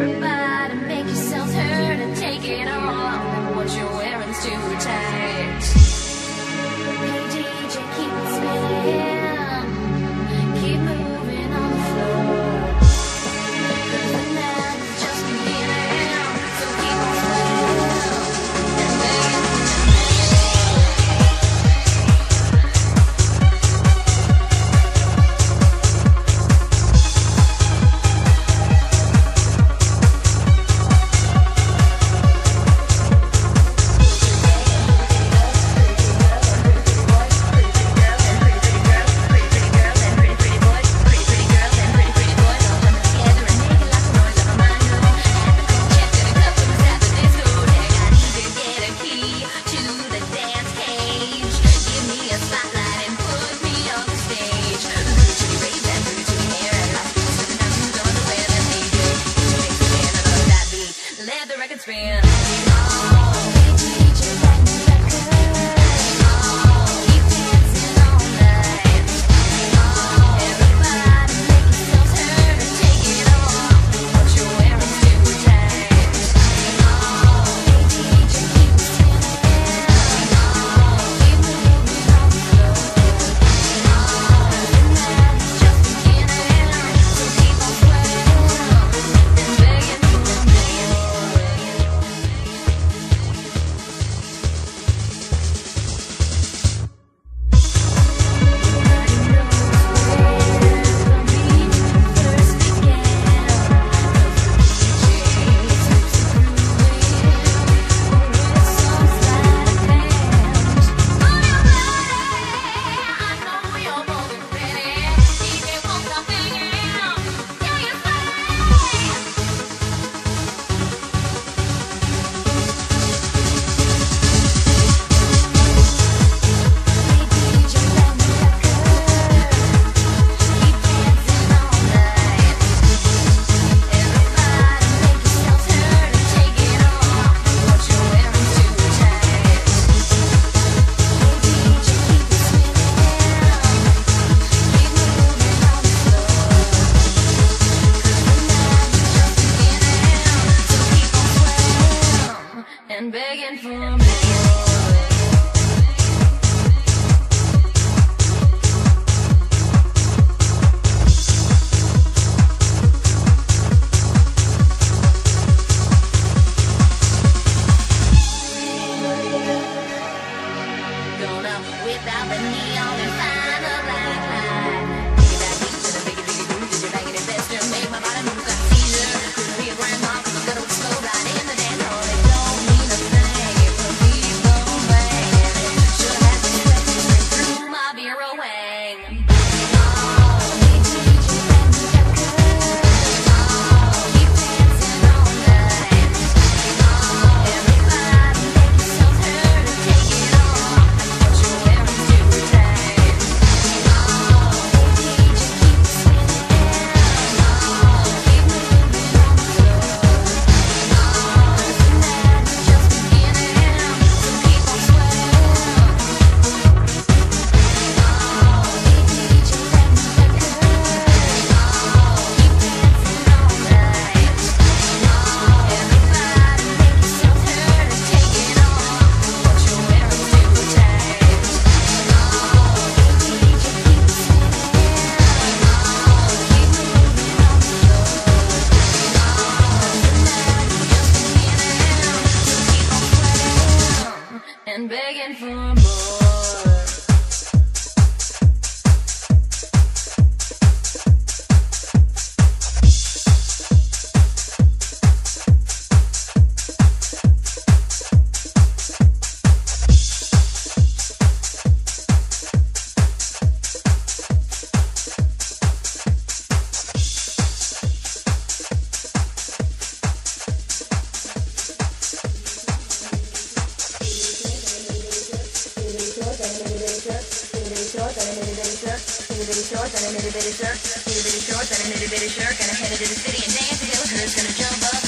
everybody. itty bitty shorts and an itty bitty shirt, itty bitty shorts and an itty bitty shirt. Gonna head into the city and dance until the curves gonna jump up.